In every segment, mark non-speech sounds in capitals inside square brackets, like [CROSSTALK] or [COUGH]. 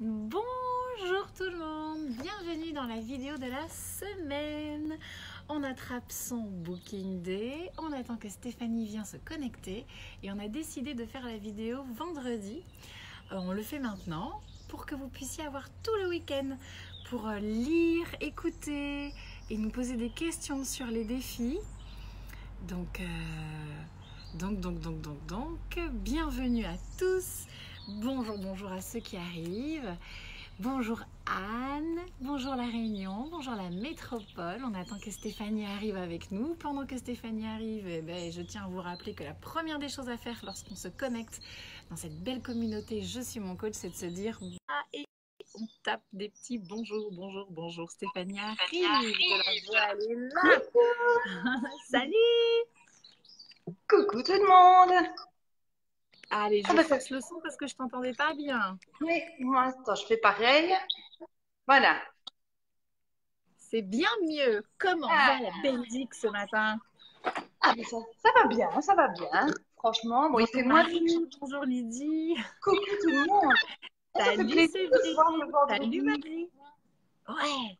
Bonjour tout le monde, bienvenue dans la vidéo de la semaine. On attrape son Booking Day, on attend que Stéphanie vienne se connecter et on a décidé de faire la vidéo vendredi. Euh, on le fait maintenant pour que vous puissiez avoir tout le week-end pour euh, lire, écouter et nous poser des questions sur les défis. Donc, euh, donc, donc, donc, donc, donc, bienvenue à tous. Bonjour, bonjour à ceux qui arrivent. Bonjour Anne, bonjour la Réunion, bonjour la métropole. On attend que Stéphanie arrive avec nous. Pendant que Stéphanie arrive, eh ben, je tiens à vous rappeler que la première des choses à faire lorsqu'on se connecte dans cette belle communauté Je suis mon coach, c'est de se dire ah, et on tape des petits bonjour, bonjour, bonjour. Stéphanie arrive, de la voix, elle est là. [LAUGHS] Salut Coucou tout le monde Allez, je Ah bah, force le son parce que je t'entendais pas bien. Oui, moi, attends, je fais pareil. Voilà. C'est bien mieux. Comment Ah. va la Belgique ce matin? Ah, mais ça, ça va bien, ça va bien. Franchement, bon, il fait moins bonjour Lydie. Coucou tout le monde Ça Salut Séverine. Salut Marie. Ouais.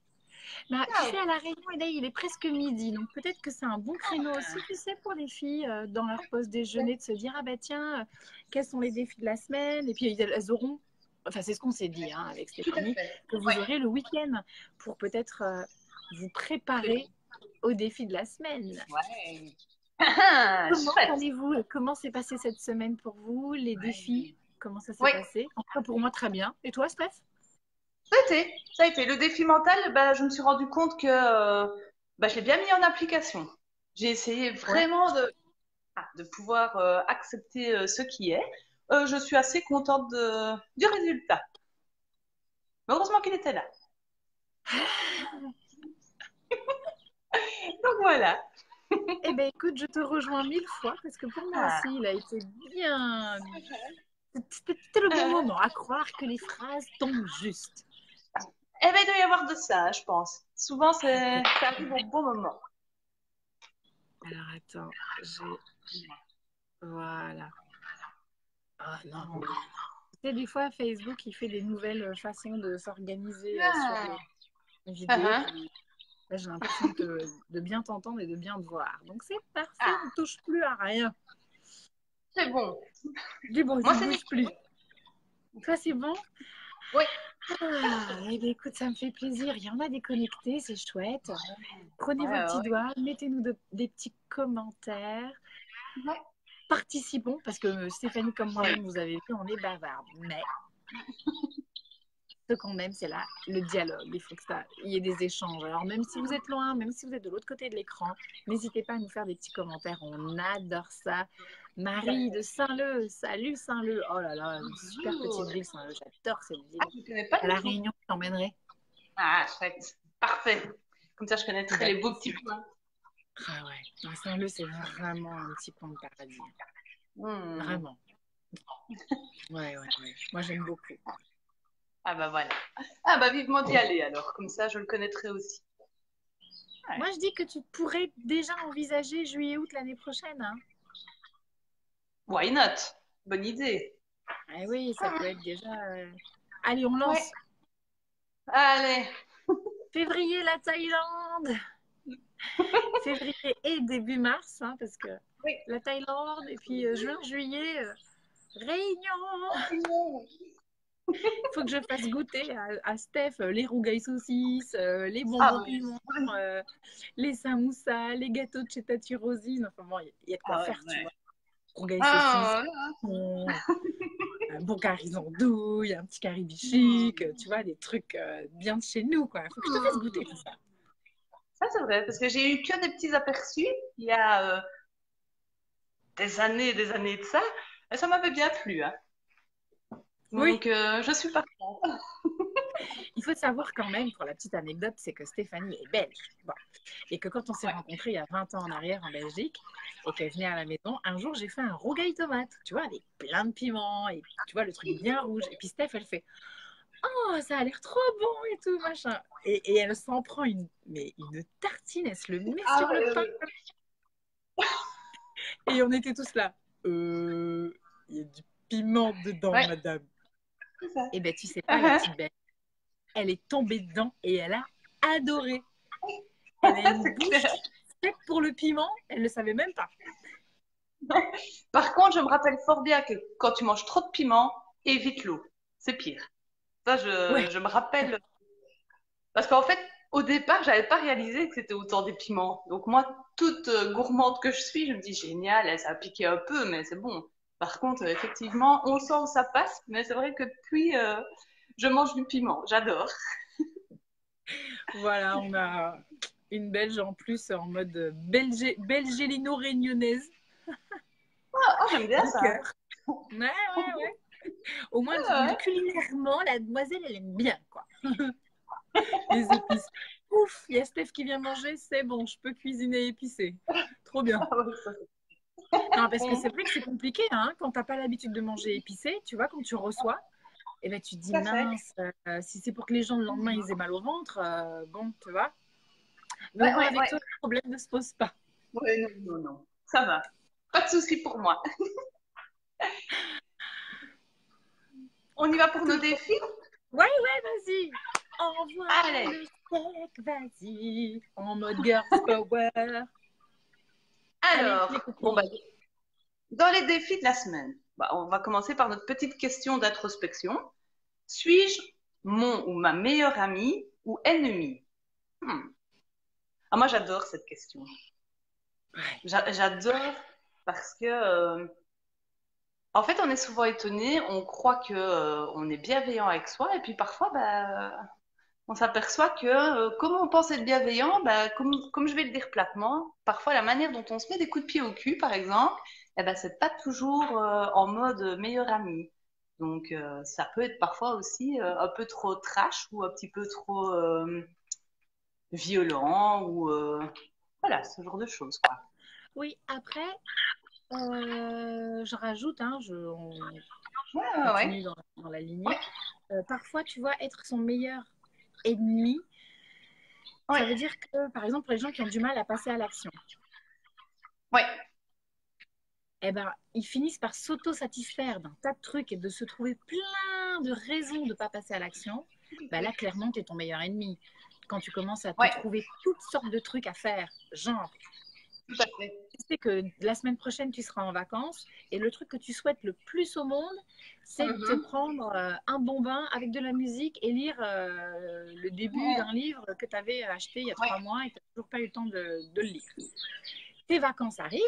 Bah, tu sais, à La Réunion, et là, il est presque midi. Donc, peut-être que c'est un bon créneau aussi, tu sais, pour les filles, euh, dans leur pause déjeuner, de se dire, ah bah tiens, euh, quels sont les défis de la semaine? Et puis, elles auront, enfin, c'est ce qu'on s'est dit hein, avec Stéphanie, que vous Ouais. aurez le week-end pour peut-être euh, vous préparer aux défis de la semaine. Ouais. Ah, [LAUGHS] Comment allez-vous? Comment s'est passée cette semaine pour vous? Les défis Comment ça s'est passé? En tout cas, pour moi, très bien. Et toi, Steph? Ça a été, ça a été. Le défi mental, bah, je me suis rendu compte que euh, bah, je l'ai bien mis en application. J'ai essayé vraiment de, ah, de pouvoir euh, accepter euh, ce qui est. Je suis assez contente de, du résultat. Mais heureusement qu'il était là. [LAUGHS] Donc voilà. Eh bien, écoute, je te rejoins mille fois parce que pour moi Ah. aussi, il a été bien. C'était c'était le bon Euh. moment à croire que les phrases tombent juste. Eh ben, il doit y avoir de ça, je pense. Souvent, c'est, ça arrive au bon moment. Alors, attends, j'ai. Voilà. Ah non. Tu sais, des fois, Facebook, il fait des nouvelles façons de s'organiser euh, Ah. sur les- vidéos. Là, j'ai l'impression de, de bien t'entendre et de bien te voir. Donc, c'est parfait, Ah. on ne touche plus à rien. C'est bon. Du bon, Moi, ça c'est bouge plus. Toi, c'est bon? Oui. Ah, eh bien, écoute, ça me fait plaisir. Il y en a des connectés, c'est chouette. Prenez Ouais, vos petits ouais. doigts, mettez-nous de- des petits commentaires. Ouais. Participons, parce que Stéphanie, comme moi-même, vous avez vu, on est bavarde. Mais [LAUGHS] ce qu'on aime, c'est là le dialogue. Il faut que ça, il y ait des échanges. Alors, même si vous êtes loin, même si vous êtes de l'autre côté de l'écran, n'hésitez pas à nous faire des petits commentaires. On adore ça. Marie de Saint-Leu, salut Saint-Leu. Oh là là, une super petite ville, Saint-Leu. J'adore cette ville. Ah, je ne connais pas À la. Réunion, je t'emmènerai. Ah, chouette. Parfait. Comme ça, je connaîtrai Ouais. les beaux petits points. Ah ouais, Saint-Leu, c'est vraiment un petit coin de paradis. Hmm. Vraiment. [LAUGHS] Ouais, ouais, ouais. Moi, j'aime beaucoup. Ah bah voilà. Ah bah vivement d'y aller alors. Comme ça, je le connaîtrai aussi. Ouais. Moi, je dis que tu pourrais déjà envisager juillet-août l'année prochaine. Hein. Why not? Bonne idée. Ah oui, ça peut être déjà. euh, Allez, on lance. Ouais. Allez. Février, la Thaïlande. [LAUGHS] Février et début mars, hein, parce que Oui. la Thaïlande, et puis euh, juin, juillet, euh, Réunion. Il [LAUGHS] faut que je fasse goûter à, à Steph euh, les rougailles saucisses, euh, les bonbons Ah oui. euh, les samoussas, les gâteaux de chetatyrosine. Enfin bon, il y, y a de quoi Ah ouais, faire, tu vois. Rougailles Ah, saucisses, un bon curry andouille, un petit curry bichic, Mm. tu vois, des trucs euh, bien de chez nous, quoi. Il faut que je te fasse goûter tout ça. Ça, c'est vrai, parce que j'ai eu que des petits aperçus il y a euh, des années et des années de ça, et ça m'avait bien plu. Hein. Oui. Donc, euh, je suis partante. [LAUGHS] Il faut savoir quand même, pour la petite anecdote, c'est que Stéphanie est belge. Bon. Et que quand on s'est Ouais. rencontrés il y a 20 ans en arrière en Belgique, et qu'elle venait à la maison, un jour j'ai fait un rougail tomate, tu vois, avec plein de piments, et tu vois, le truc bien rouge. Et puis Steph, elle fait Oh, ça a l'air trop bon et tout, machin. Et, et elle s'en prend une, mais une tartine, elle se le met Ah sur ouais, le pain. ouais. Et on était tous là. Euh, il y a du piment dedans, madame. Et ben tu sais pas, la petite belle, elle est tombée dedans et elle a adoré. [LAUGHS] Elle a une bouche faite pour le piment, elle ne savait même pas. [LAUGHS] Par contre, je me rappelle fort bien que quand tu manges trop de piment, évite l'eau. C'est pire. Ça, je, je me rappelle. Parce qu'en fait, au départ, j'avais pas réalisé que c'était autant des piments. Donc moi, toute euh, gourmande que je suis, je me dis génial, ça a piqué un peu, mais c'est bon. Par contre, effectivement, on sent où ça passe, mais c'est vrai que depuis, euh, je mange du piment, j'adore. [LAUGHS] voilà, on a une Belge en plus en mode belge, belgélino-réunionnaise. Ah, oh, j'aime bien ça. Ouais, ouais, ouais. Au moins, ah, culinairement, la demoiselle, elle aime bien, quoi. [LAUGHS] les épices. Ouf, il y a Steph qui vient manger, c'est bon, je peux cuisiner épicé. Trop bien. [LAUGHS] Non, parce que c'est vrai que c'est compliqué hein, quand tu n'as pas l'habitude de manger épicé. Tu vois, quand tu reçois, et eh ben, tu te dis mince, euh, si c'est pour que les gens le lendemain ils aient mal au ventre, euh, bon, tu vois. Mais avec toi, le problème ne se pose pas. Oui, non, non, non, ça va. Pas de souci pour moi. [LAUGHS] On y va pour nos défis? Ouais, ouais, vas-y. Envoie Allez. le steak, vas-y, en mode girl power. Alors, bon, bah, dans les défis de la semaine, bah, on va commencer par notre petite question d'introspection. Suis-je mon ou ma meilleure amie ou ennemie? Hmm. ah, Moi, j'adore cette question. J'adore parce que, euh, en fait, on est souvent étonné, on croit que euh, on est bienveillant avec soi, et puis parfois, bah, on s'aperçoit que, euh, comme on pense être bienveillant, bah, comme, comme je vais le dire platement, parfois la manière dont on se met des coups de pied au cul, par exemple, eh ben, c'est pas toujours euh, en mode meilleur ami. Donc, euh, ça peut être parfois aussi un peu trop trash ou un petit peu trop violent ou voilà, ce genre de choses. Quoi. Oui, après, je rajoute, hein, je, on, ouais, Dans, dans, la lignée, parfois, tu vois, être son meilleur ennemi. Ça veut dire que, par exemple, pour les gens qui ont du mal à passer à l'action. Ouais. Eh ben, ils finissent par s'auto-satisfaire d'un tas de trucs et de se trouver plein de raisons de ne pas passer à l'action. Ben là, clairement, tu es ton meilleur ennemi. Quand tu commences à te trouver toutes sortes de trucs à faire, genre tu sais que la semaine prochaine, tu seras en vacances et le truc que tu souhaites le plus au monde, c'est de te mhm. prendre euh, un bon bain avec de la musique et lire euh, le début d'un livre que tu avais acheté il y a trois mois et tu n'as toujours pas eu le temps de, le lire. Tes vacances arrivent,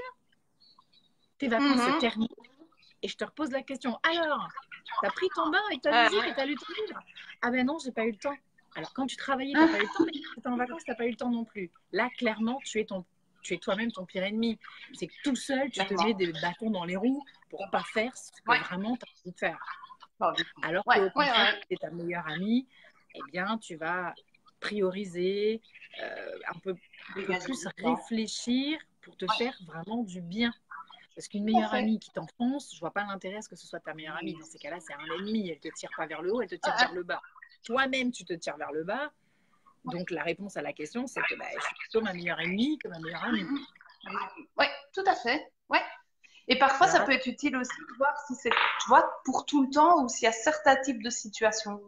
tes vacances se mhm. terminent et je te repose la question alors, tu as pris ton bain avec ta musique et tu as lu ton livre? Ah ben non, j'ai pas eu le temps. Alors, quand tu travaillais, tu n'as pas eu le temps, mais quand tu étais en vacances, tu n'as pas eu le temps non plus. Là, clairement, tu es ton tu es toi-même ton pire ennemi. C'est que tout seul, tu te mets des bâtons dans les roues pour pas faire ce que vraiment tu as envie de faire. Alors que contraire, tu es ta meilleure amie, eh bien, tu vas prioriser, euh, un peu, plus réfléchir pour te faire vraiment du bien. Parce qu'une meilleure amie qui t'enfonce, je vois pas l'intérêt à ce que ce soit ta meilleure amie. Dans ces cas-là, c'est un ennemi. Elle te tire pas vers le haut, elle te tire vers le bas. Toi-même, tu te tires vers le bas. Donc la réponse à la question, c'est que bah, je suis plutôt ma meilleure ennemie que ma meilleure amie. Oui, tout à fait. Ouais. Et parfois, ça peut être utile aussi de voir si c'est, tu vois, pour tout le temps ou s'il y a certains types de situations.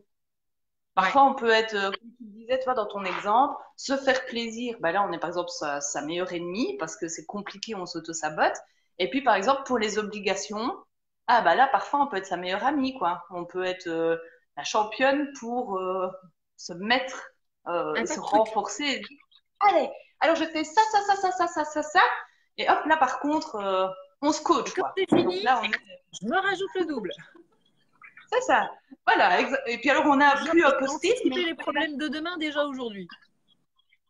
Parfois, on peut être, euh, comme tu disais, toi, dans ton exemple, se faire plaisir. Bah, là, on est par exemple sa, sa meilleure ennemie parce que c'est compliqué, on s'auto-sabote. Et puis, par exemple, pour les obligations, ah bah là, parfois, on peut être sa meilleure amie, quoi. On peut être euh, la championne pour euh, se mettre euh, se renforcer. Allez, alors je fais ça, ça, ça, ça, ça, ça, ça, ça. Et hop, là par contre, euh, on se coach. Quoi. Donc là, on Je me rajoute le double. C'est ça. Voilà. Et puis alors, on a plus un post-it. Mais... les problèmes de demain déjà aujourd'hui.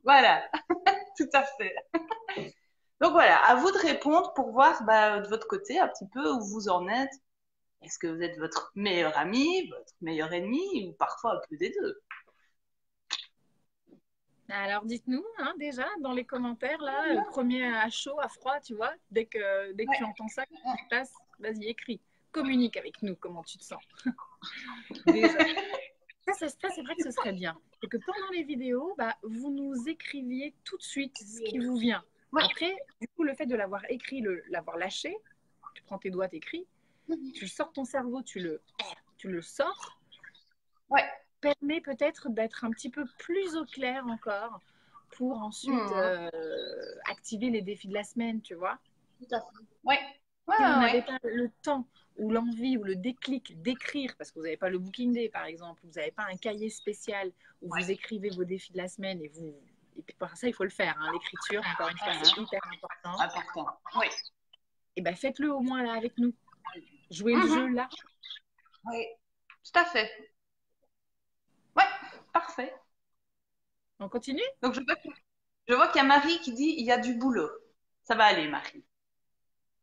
Voilà. [LAUGHS] Tout à fait. [LAUGHS] Donc voilà, à vous de répondre pour voir bah, de votre côté un petit peu où vous en êtes. Est-ce que vous êtes votre meilleur ami, votre meilleur ennemi ou parfois un peu des deux? Alors dites-nous hein, déjà dans les commentaires là, premier à chaud, à froid, tu vois, dès que dès que tu entends ça, passe, vas-y écris, communique avec nous comment tu te sens. [LAUGHS] Ça, c'est vrai que ce serait bien. Et que pendant les vidéos, bah, vous nous écriviez tout de suite ce qui vous vient. Après, du coup, le fait de l'avoir écrit, l'avoir lâché, tu prends tes doigts, t'écris, mhm. tu sors ton cerveau, tu le, tu le sors, permet peut-être d'être un petit peu plus au clair encore pour ensuite Mhm. euh, activer les défis de la semaine, tu vois. Tout à fait. Ouais. Ouais, Si vous n'avez ouais. pas le temps ou l'envie ou le déclic d'écrire, parce que vous n'avez pas le Booking Day par exemple, vous n'avez pas un cahier spécial où Ouais. vous écrivez vos défis de la semaine et vous. Et puis pour ça, il faut le faire. hein. L'écriture, encore une fois, c'est hyper important. Important. Oui. Et ben faites-le au moins là avec nous. Jouez le Mhm. jeu là. Oui. Tout à fait. Parfait. On continue? Donc je vois que- je vois qu'il y a Marie qui dit il y a du boulot. Ça va aller, Marie.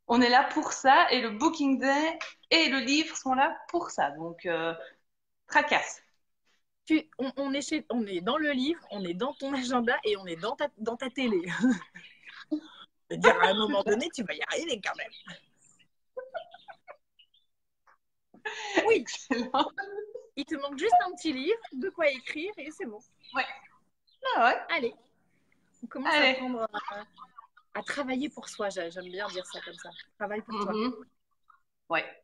On est là pour ça et le Booking Day et le livre sont là pour ça. Donc, euh, tracasse. tu, on, on est chez, on est dans le livre, on est dans ton agenda et on est dans ta, dans ta télé. [LAUGHS] Je veux dire, à un moment donné, tu vas y arriver quand même. [LAUGHS] Oui, Excellent. Il te manque juste un petit livre, de quoi écrire et c'est bon. Ah ouais. Allez, on commence Allez. à prendre, euh, à travailler pour soi. J'ai- J'aime bien dire ça comme ça. Travaille pour toi. Mhm. Ouais.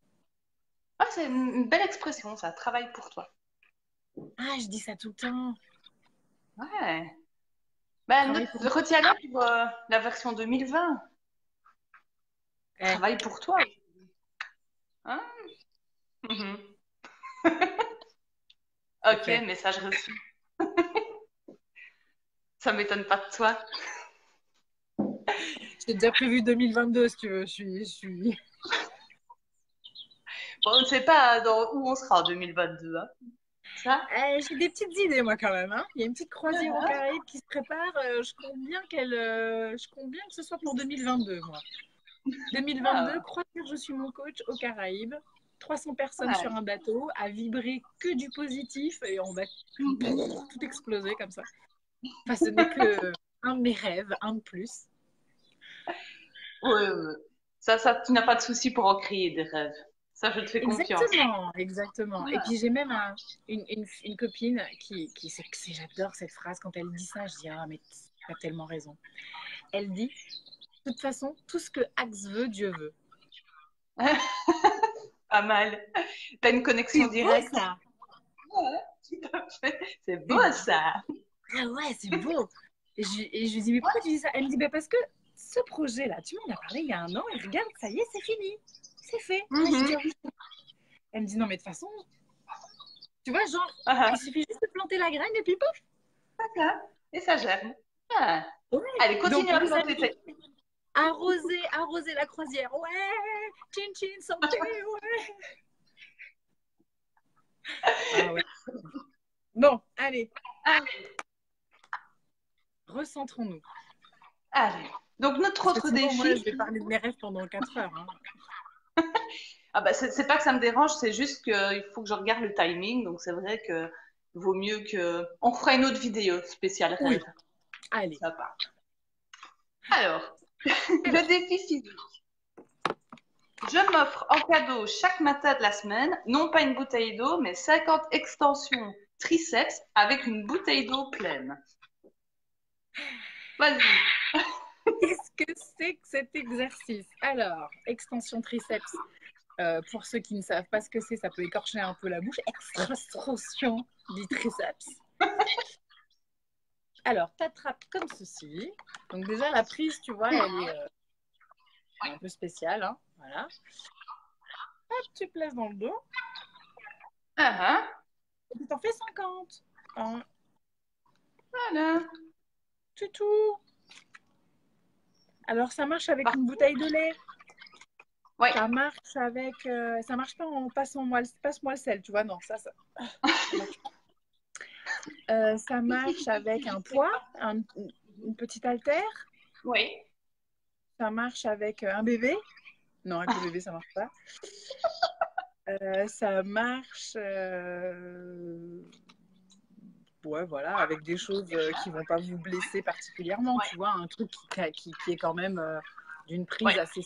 Ah, c'est une belle expression, ça. Travaille pour toi. Ah, je dis ça tout le temps. Ouais. Ben, Travaille ne- pour- euh, la version 2020. Eh, Travaille pour toi. Hein? Mhm. [LAUGHS] Ok, Ok. message reçu. [LAUGHS] Ça m'étonne pas de toi. J'ai déjà prévu 2022 si tu veux. Je suis, je suis... Bon, on ne sait pas dans, où on sera en 2022. Hein. Ça? Eh, J'ai des petites idées, moi, quand même. hein. Il y a une petite croisière Ah. aux Caraïbes qui se prépare. Euh, je, compte bien qu'elle, euh, je compte bien que ce soit pour 2022, moi. [LAUGHS] 2022, Ah. croisière, je suis mon coach aux Caraïbes. 300 personnes Ouais. sur un bateau, à vibrer que du positif et on va tout exploser comme ça. Enfin, ce n'est que un de mes rêves, un de plus. Ouais. Ça, ça, tu n'as pas de souci pour en créer des rêves. Ça, je te fais confiance. Exactement, exactement. Et puis j'ai même un- une, une, une copine qui, qui j'adore cette phrase quand elle dit ça, je dis ah mais tu as tellement raison. Elle dit de toute façon tout ce que Axe veut, Dieu veut. [LAUGHS] Pas mal. T'as une connexion directe. ça. Tout à fait. C'est beau ça. Ah ouais, c'est beau. Et je, et je lui dis mais pourquoi tu dis ça? Elle me dit bah parce que ce projet là, tu m'en as parlé il y a un an et regarde ça y est c'est fini, c'est fait. Ah, Ah oui. Elle me dit non mais de toute façon, tu vois genre Ah, il suffit juste de planter la graine et puis ah, Et ça germe. Ah. Ouais. Allez, continue Donc, à planter. Arroser, arroser la croisière. Ouais, chin chin, santé, ouais. Ah ouais. Bon, allez, Allez, recentrons-nous. allez. Donc, notre autre sinon, défi... moi, je vais parler de mes rêves pendant 4 heures. hein. [LAUGHS] Ah bah, c'est pas que ça me dérange, c'est juste qu'il faut que je regarde le timing. Donc, c'est vrai que vaut mieux que... On fera une autre vidéo spéciale Oui. Allez, Ça part. Alors, le défi physique. Je m'offre en cadeau chaque matin de la semaine, non pas une bouteille d'eau, mais 50 extensions triceps avec une bouteille d'eau pleine. Vas-y. [LAUGHS] qu'est-ce que c'est que cet exercice? Alors, extension triceps. euh, pour ceux qui ne savent pas ce que c'est, ça peut écorcher un peu la bouche. Extension du triceps. Alors, t'attrapes comme ceci. Donc déjà, la prise, tu vois, elle est euh, un peu spéciale. hein. Voilà. Hop, tu places dans le dos. Ah, ah. Et puis t'en fais 50. Hein, Voilà. c'est tout. Alors, ça marche avec une bouteille de lait. Ouais. Ça marche avec. euh, ça marche pas en passant moi, passe-moi le sel, tu vois, non, ça, ça. [LAUGHS] Euh, ça marche avec un poids, un- une petite haltère? Oui. Ça marche avec euh, un bébé? Non, avec le bébé, ça marche pas. Euh, ça marche. euh, Ouais, voilà, avec des choses qui vont pas vous blesser particulièrement, Ouais. tu vois, un truc qui, qui, qui est quand même d'une prise Ouais. assez,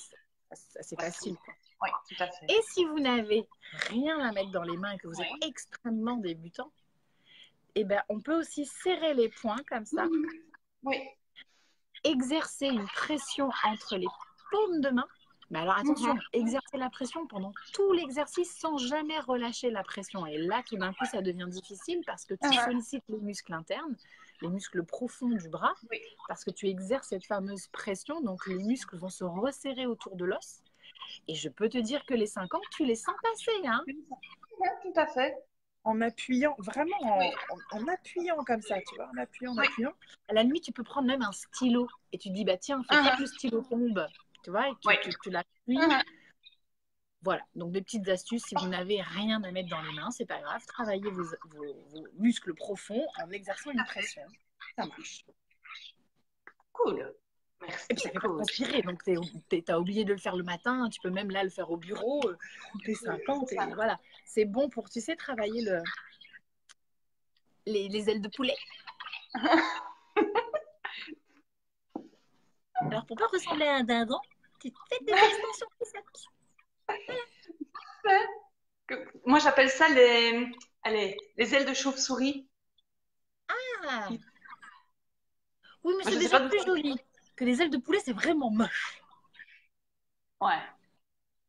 assez facile. quoi. Oui, tout à fait. Et si vous n'avez rien à mettre dans les mains et que vous êtes extrêmement débutant, eh ben, on peut aussi serrer les poings comme ça, Oui. exercer une pression entre les paumes de main Mais alors attention, exercer la pression pendant tout l'exercice sans jamais relâcher la pression. Et là, tout d'un coup, ça devient difficile parce que tu sollicites les muscles internes, les muscles profonds du bras, parce que tu exerces cette fameuse pression. Donc les muscles vont se resserrer autour de l'os. Et je peux te dire que les 5 ans, tu les sens passer. Hein tout à fait en appuyant, vraiment en, appuyant comme ça, tu vois, en appuyant, en appuyant. À la nuit, tu peux prendre même un stylo et tu dis, bah tiens, que le stylo tombe, tu vois, et tu, tu, l'appuies. Voilà, donc des petites astuces, si vous n'avez rien à mettre dans les mains, c'est pas grave, travaillez vos, vos, muscles profonds en exerçant une pression. Ça marche. Cool. Merci. Et puis ça fait cool. transpirer, donc tu as oublié de le faire le matin, tu peux même là le faire au bureau, t'es 50, et voilà c'est bon pour, tu sais, travailler le, les, les ailes de poulet. [LAUGHS] Alors, pour pas ressembler à un dindon, tu fais des extensions Moi, j'appelle ça les, allez, les ailes de chauve-souris. Ah Oui, mais c'est déjà plus joli. Que les ailes de poulet, c'est vraiment moche. Ouais.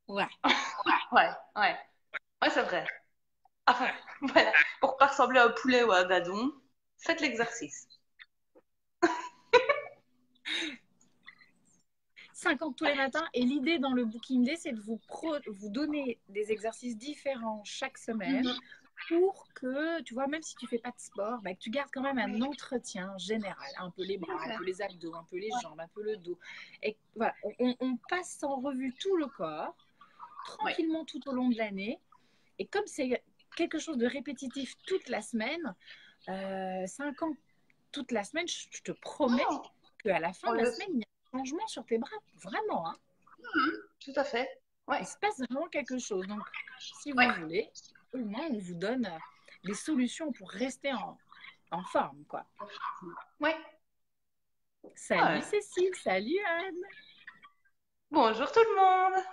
Ouais. [LAUGHS] ouais, ouais. Ouais, c'est vrai. Enfin, [LAUGHS] voilà. Pour pas ressembler à un poulet ou à un dadon, faites l'exercice. [LAUGHS] 50 tous les matins. Et l'idée dans le Booking Day, c'est de vous, vous donner des exercices différents chaque semaine mhm. Pour que, tu vois, même si tu fais pas de sport, bah, que tu gardes quand même un entretien général. Un peu les bras, un peu les abdos, un peu les jambes, un peu le dos. Et voilà, on, passe en revue tout le corps, tranquillement tout au long de l'année. Et comme c'est quelque chose de répétitif toute la semaine, euh, 5 ans toute la semaine, je te promets oh. qu'à la fin de la semaine, il y a un changement sur tes bras. Vraiment. Hein. Mmh, tout à fait. Ouais. Il se passe vraiment quelque chose. Donc, si vous voulez, au moins, on vous donne des solutions pour rester en, en forme. Quoi? Ouais. Salut Cécile, salut Anne. Bonjour tout le monde.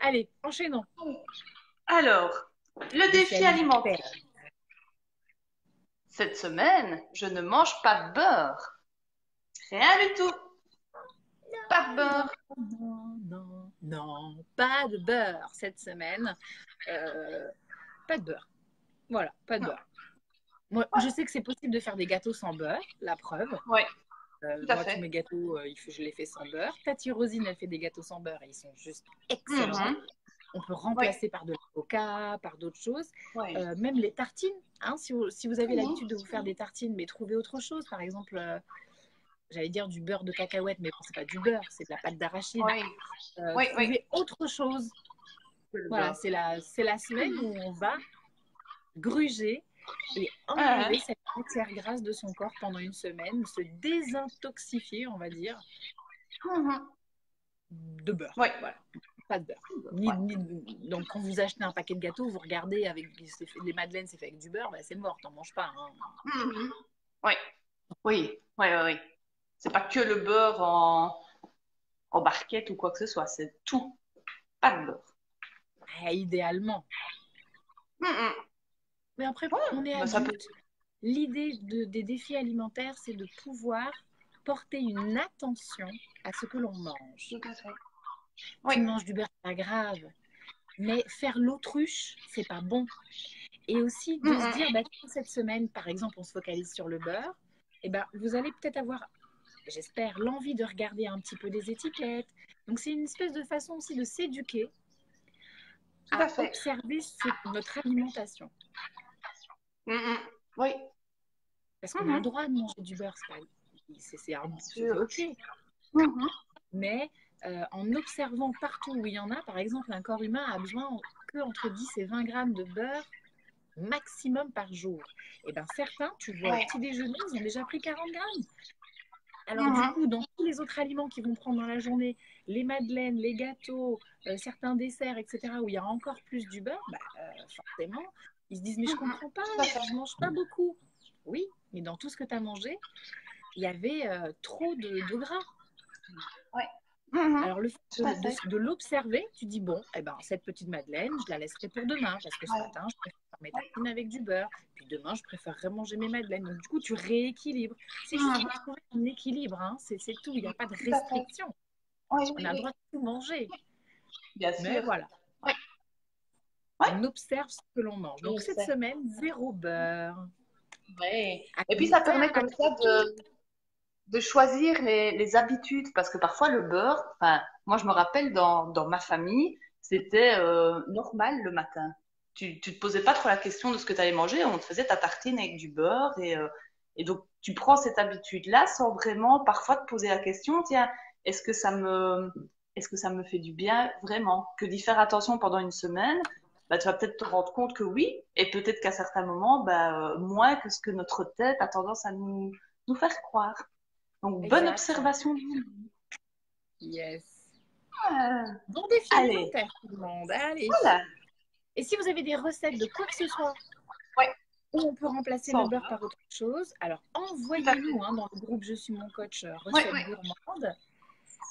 Allez, enchaînons. Alors, le défi alimentaire. Cette semaine, je ne mange pas de beurre. Rien du tout. pas de beurre. Non, non, non, pas de beurre cette semaine. Euh, pas de beurre. Voilà, pas de beurre. Moi, je sais que c'est possible de faire des gâteaux sans beurre, la preuve. Oui. Euh, moi, tous mes gâteaux, euh, je les fais sans beurre. Tati Rosine, elle fait des gâteaux sans beurre et ils sont juste excellents. Mhm. On peut remplacer par de l'avocat, par d'autres choses. Euh, même les tartines. Hein, si, vous, si, vous, avez l'habitude de vous faire des tartines, mais trouvez autre chose. Par exemple, j'allais dire du beurre de cacahuète, mais bon, c'est pas du beurre, c'est de la pâte d'arachide. trouvez autre chose. Voilà, c'est la, la semaine où on va gruger et enlever cette matière grasse de son corps pendant une semaine, se désintoxifier, on va dire, de beurre. Voilà. Pas de beurre. Donc, quand vous achetez un paquet de gâteaux, vous regardez avec les madeleines, c'est fait avec du beurre, bah, c'est mort, t'en manges pas. Hein. Mhm. Oui, oui, oui, oui. C'est pas que le beurre en, en barquette ou quoi que ce soit, c'est tout. Pas de beurre. Eh, idéalement. Mhm. Mais après, on est bah, adulte. L'idée de, des défis alimentaires, c'est de pouvoir porter une attention à ce que l'on mange. Tout à fait. Tu manges du beurre, c'est pas grave. Mais faire l'autruche, c'est pas bon. Et aussi de se dire, bah, cette semaine, par exemple, on se focalise sur le beurre, et eh ben, vous allez peut-être avoir, j'espère, l'envie de regarder un petit peu des étiquettes. Donc, c'est une espèce de façon aussi de s'éduquer à, à observer notre alimentation. Mm, mm. Oui. Parce qu'on a le mm-hmm. droit de manger du beurre, c'est un ok. Mm-hmm. Mais euh, en observant partout où il y en a, par exemple, un corps humain a besoin que entre 10 et 20 grammes de beurre maximum par jour. Et bien certains, tu vois, au petit déjeuner, ils ont déjà pris 40 grammes. Alors du mm-hmm. coup, dans tous les autres aliments qu'ils vont prendre dans la journée, les madeleines, les gâteaux, euh, certains desserts, etc., où il y a encore plus du beurre, bah, euh, forcément, ils se disent, mais je comprends pas, je mange pas beaucoup. Oui, mais dans tout ce que tu as mangé, il y avait euh, trop de, gras. Ouais. Mhm. Alors, le fait de, l'observer, tu dis, bon, eh ben, cette petite Madeleine, je la laisserai pour demain, parce que ce matin, je préfère mes tartines avec du beurre, puis demain, je préférerais manger mes Madeleines. Donc, du coup, tu rééquilibres. C'est juste pour trouver un équilibre, hein. c'est tout, il n'y a pas de restriction. on a le droit de tout manger. Bien Mais sûr. voilà. Ouais. On observe ce que l'on mange. Donc cette semaine, zéro beurre. Ouais. Et puis ça permet comme ça de, de choisir les, les habitudes parce que parfois le beurre, moi je me rappelle dans, dans ma famille, c'était euh, normal le matin. Tu, tu te posais pas trop la question de ce que tu allais manger, on te faisait ta tartine avec du beurre et, euh, et donc tu prends cette habitude-là sans vraiment parfois te poser la question, tiens, est-ce que ça me, est-ce que ça me fait du bien vraiment? Que d'y faire attention pendant une semaine, bah, tu vas peut-être te rendre compte que oui, et peut-être qu'à certains moments, bah, euh, moins que ce que notre tête a tendance à nous, nous faire croire. Donc, bonne observation. Yes. Ah, Bon défi Allez. tout le monde. Allez. voilà. Et si vous avez des recettes de quoi que ce soit Ouais. où on peut remplacer Sans le beurre par autre chose, alors envoyez-nous hein, dans le groupe Je suis mon coach euh, recettes Ouais, gourmandes.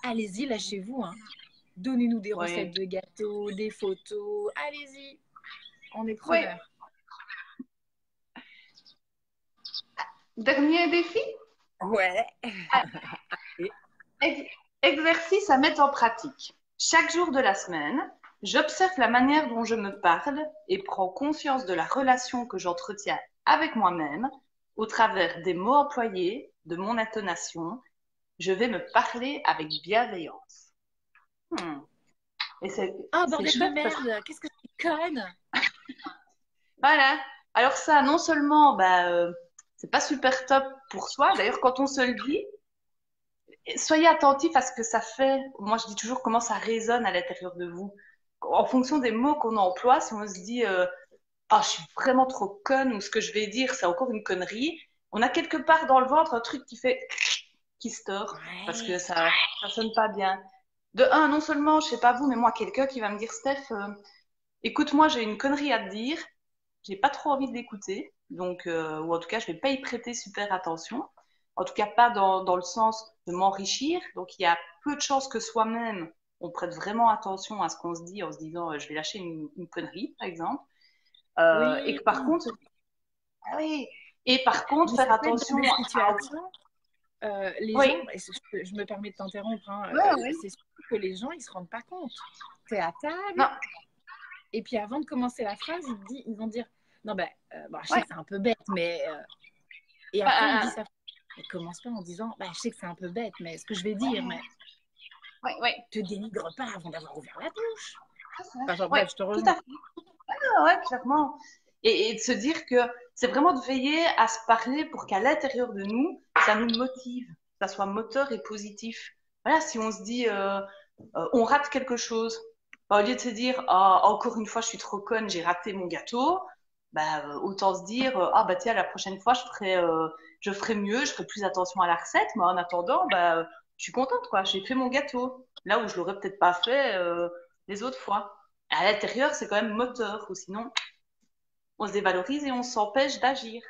Allez-y, lâchez-vous. Hein. Donnez-nous des recettes de gâteaux, des photos. Allez-y. On est preneurs. Dernier défi? Ouais. [LAUGHS] Ex- Exercice à mettre en pratique. Chaque jour de la semaine, j'observe la manière dont je me parle et prends conscience de la relation que j'entretiens avec moi-même au travers des mots employés, de mon intonation. Je vais me parler avec bienveillance. Hmm. Et c'est Oh, c'est bordel de merde. Qu'est-ce que tu conne [LAUGHS] Voilà. Alors ça, non seulement, bah, euh, c'est pas super top pour soi. D'ailleurs, quand on se le dit, soyez attentifs à ce que ça fait. Moi, je dis toujours comment ça résonne à l'intérieur de vous. En fonction des mots qu'on emploie, si on se dit, euh, ah, je suis vraiment trop conne ou ce que je vais dire, c'est encore une connerie, on a quelque part dans le ventre un truc qui fait [LAUGHS] qui se tord parce que ça, ça sonne pas bien. De un, non seulement, je sais pas vous, mais moi, quelqu'un qui va me dire, Steph, euh, écoute, moi, j'ai une connerie à te dire, j'ai pas trop envie de l'écouter, donc, euh, ou en tout cas, je vais pas y prêter super attention. En tout cas, pas dans, dans le sens de m'enrichir. Donc, il y a peu de chances que soi-même, on prête vraiment attention à ce qu'on se dit en se disant, euh, je vais lâcher une, une connerie, par exemple. Euh, Oui. Et que par contre, ah oui, et par contre, faire attention à, euh, les Oui. gens, et je, je me permets de t'interrompre, hein, Ouais, euh, ouais. c'est sûr que les gens, ils se rendent pas compte. Tu es à table, Non. et puis avant de commencer la phrase, ils, disent- ils vont dire Non, ben, euh, bon, je sais Ouais. que c'est un peu bête, mais. Et après, Ah, on ah, dit ça. Commence pas en disant bah, Je sais que c'est un peu bête, mais ce que je vais dire, mais ouais, ouais, te dénigre pas avant d'avoir ouvert la bouche. c'est- Enfin, genre, bref, je te tout rejoins. à fait. Ah ouais, clairement. Et, et de se dire que c'est vraiment de veiller à se parler pour qu'à l'intérieur de nous, ça nous motive, ça soit moteur et positif. Voilà, si on se dit, euh, euh, on rate quelque chose, bah, au lieu de se dire, ah, encore une fois, je suis trop conne, j'ai raté mon gâteau, bah, euh, autant se dire, ah, bah, tiens, la prochaine fois, je ferai, euh, je ferai mieux, je ferai plus attention à la recette, mais en attendant, bah, je suis contente, quoi, j'ai fait mon gâteau. Là où je l'aurais peut-être pas fait, euh, les autres fois. À l'intérieur, c'est quand même moteur, ou sinon, on se dévalorise et on s'empêche d'agir.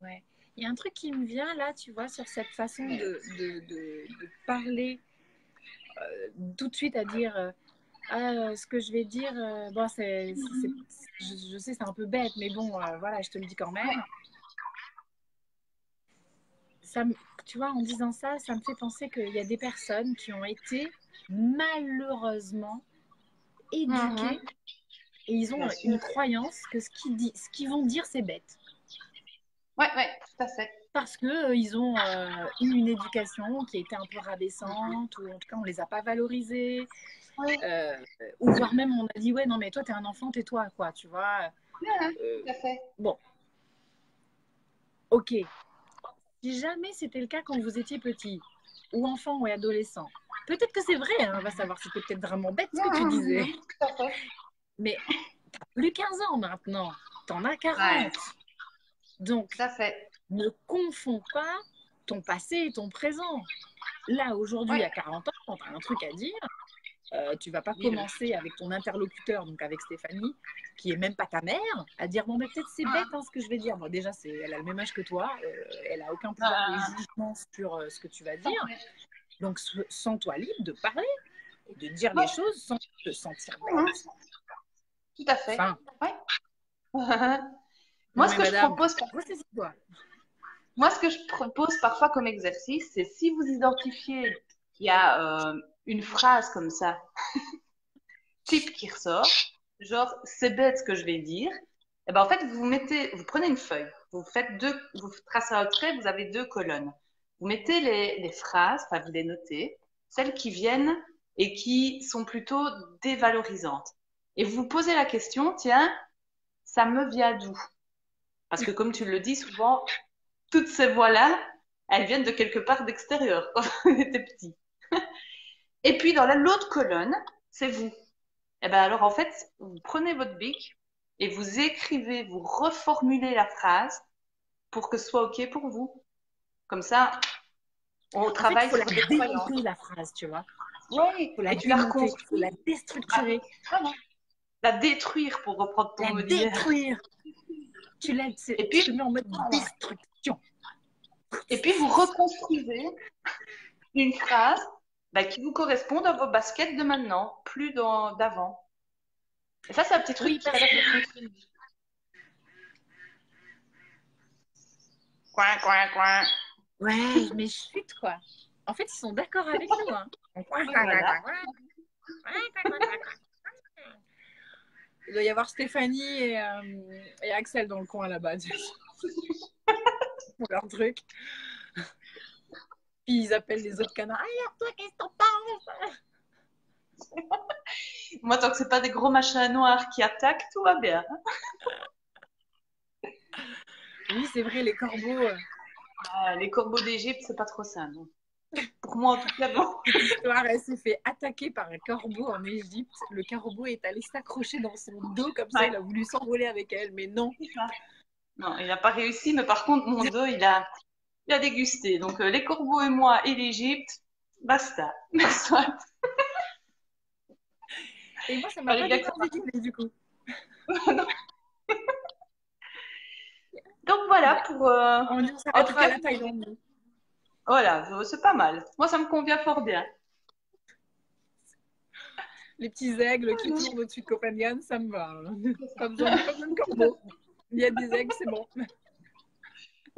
Ouais. Il y a un truc qui me vient là, tu vois, sur cette façon de, parler euh, tout de suite à dire euh, ah, ce que je vais dire, bon, c'est, je, je sais, c'est un peu bête, mais bon, voilà, je te le dis quand même. Ça, me- tu vois, en disant ça, ça me fait penser qu'il y a des personnes qui ont été malheureusement éduquées Mhm. et ils ont une croyance que ce qu'ils, dit- ce qu'ils vont dire, c'est bête. Ouais, ouais, tout à fait. parce que euh, ils ont euh, eu une éducation qui a été un peu rabaissante ou en tout cas on les a pas valorisés Oui. euh, ou voire même on a dit ouais non mais toi t'es un enfant tais-toi quoi tu vois Ouais, Euh, tout à fait. ok si jamais c'était le cas quand vous étiez petit ou enfant ou adolescent peut-être que c'est vrai hein, on va savoir c'était peut-être vraiment bête ce que tu disais à fait. mais t'as plus 15 ans maintenant t'en as 40 Ouais. donc fait. ne confonds pas ton passé et ton présent. Là, aujourd'hui, Ouais. à 40 ans, quand tu as un truc à dire, euh, tu vas pas Oui, commencer avec ton interlocuteur, donc avec Stéphanie, qui est même pas ta mère, à dire bon, mais peut-être c'est Ah. bête hein, ce que je vais dire. Bon, déjà, c'est, elle a le même âge que toi, euh, elle a aucun pouvoir Ah. de jugement sur euh, ce que tu vas dire. Donc, sens-toi libre de parler et de dire Ouais. les choses sans te sentir bête. Tout à fait. Enfin, [LAUGHS] Moi, ce que je madame, propose, ressaisis-toi. moi, ce que je propose parfois comme exercice, c'est si vous identifiez qu'il y a euh, une phrase comme ça, type qui ressort, genre c'est bête ce que je vais dire, et ben en fait vous mettez, vous prenez une feuille, vous faites deux, vous tracez un trait, vous avez deux colonnes. Vous mettez les, phrases, enfin vous les notez, celles qui viennent et qui sont plutôt dévalorisantes. Et vous posez la question, tiens, ça me vient d'où? Parce que comme tu le dis souvent, toutes ces voix-là, elles viennent de quelque part d'extérieur [LAUGHS] quand on était petit. Et puis dans l'autre colonne, c'est vous. Et eh ben alors en fait, vous prenez votre bic et vous écrivez, vous reformulez la phrase pour que ce soit OK pour vous. Comme ça, on travaille sur la démonter la phrase, tu vois. Oui, faut la démonter, faut la déstructurer. Ah, la détruire pour reprendre ton La détruire. tu l'aides, et puis tu mets en mode destruction. Et puis vous reconstruisez une phrase bah, qui vous correspond à vos baskets de maintenant, plus d'avant. Et ça, c'est un petit truc oui, qui le Coin, coin, coin. Ouais, mais chute, quoi. En fait, ils sont d'accord avec nous. Hein. Il doit y avoir Stéphanie et, euh, et Axel dans le coin là-bas. [LAUGHS] Pour leur truc. Puis ils appellent les autres canards. Alors, toi, qu'est-ce que t'en penses? Moi, tant que c'est pas des gros machins noirs qui attaquent, tout va bien. oui, c'est vrai, les corbeaux. Euh, ah, les corbeaux d'Égypte, c'est pas trop ça, non. Pour moi, en tout cas. L'histoire, [LAUGHS] elle s'est fait attaquer par un corbeau en Égypte. Le corbeau est allé s'accrocher dans son dos comme ça. Il a voulu s'envoler avec elle, mais non. Non, il n'a pas réussi, mais par contre, mon dos, il a, il a dégusté. Donc, euh, les corbeaux et moi et l'Égypte, basta. [LAUGHS] et moi, ça m'a pas du coup. [LAUGHS] Donc voilà pour. Euh, on s'arrêtera à la Thaïlande. Voilà, c'est pas mal. Moi, ça me convient fort bien. Les petits aigles qui tournent au-dessus de Copenhague, ça me va. Pas besoin, de corbeau. Il y a des aigles, c'est bon.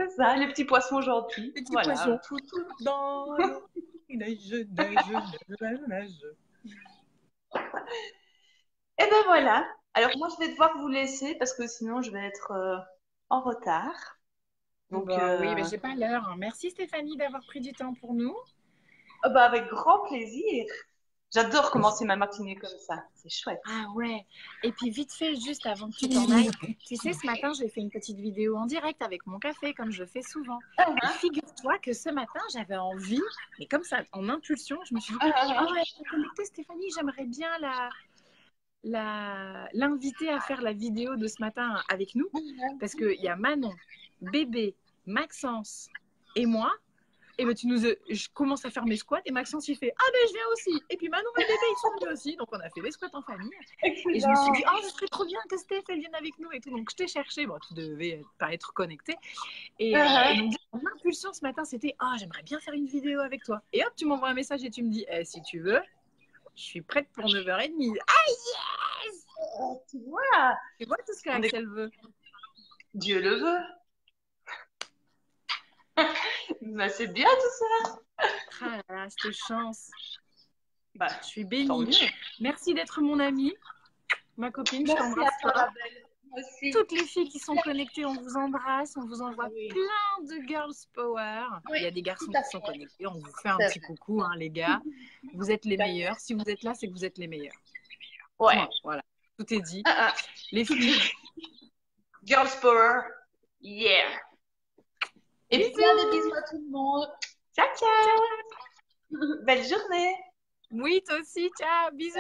C'est ça, les petits poissons gentils. Les petits poissons. Tout, dans neige, neige, neige. Et ben voilà. Alors moi, je vais devoir vous laisser parce que sinon, je vais être euh, en retard. Donc, Oui, mais j'ai pas l'heure. Merci Stéphanie d'avoir pris du temps pour nous. Oh, bah, avec grand plaisir. J'adore commencer ma matinée comme ça. C'est chouette. Ah ouais. Et puis vite fait, juste avant que tu t'en ailles, tu sais, ce matin, j'ai fait une petite vidéo en direct avec mon café, comme je fais souvent. Uh figure-toi que ce matin, j'avais envie, mais comme ça, en impulsion, je me suis dit, ah oh, ouais, connecter Stéphanie, j'aimerais bien la l'inviter à faire la vidéo de ce matin avec nous parce qu'il y a Manon, bébé, Maxence et moi. Et ben tu nous, je commence à faire mes squats et Maxence il fait ah ben je viens aussi. Et puis Manon et bébé ils sont venus aussi, donc on a fait des squats en famille. Et je me suis dit ah oh, ce serait trop bien que Steph elle vienne avec nous et tout. Donc je t'ai cherché, bon tu devais pas être connecté. Et, uh donc mon impulsion ce matin c'était ah j'aimerais bien faire une vidéo avec toi. Et hop tu m'envoies un message et tu me dis eh, si tu veux, je suis prête pour 9h30. Ah yes Tu vois? Tu vois tout ce qu'Axel veut. Dieu le veut. [LAUGHS] [LAUGHS] bah, c'est bien tout ça. Ah là là, cette chance. Bah, je suis bénie. Merci d'être mon amie, ma copine. je t'embrasse. Toutes les filles qui sont connectées, on vous embrasse, on vous envoie plein de girls power. Il y a des garçons qui sont connectés, on vous fait un petit coucou, hein, les gars. Vous êtes les meilleurs. Si vous êtes là, c'est que vous êtes les meilleurs. Ouais. Voilà, tout est dit. Ah, ah. Les filles. Girls power, yeah. Et puis plein de bisous à tout le monde. Ciao, ciao. [LAUGHS] Belle journée. Oui, toi aussi. Ciao. Bisous,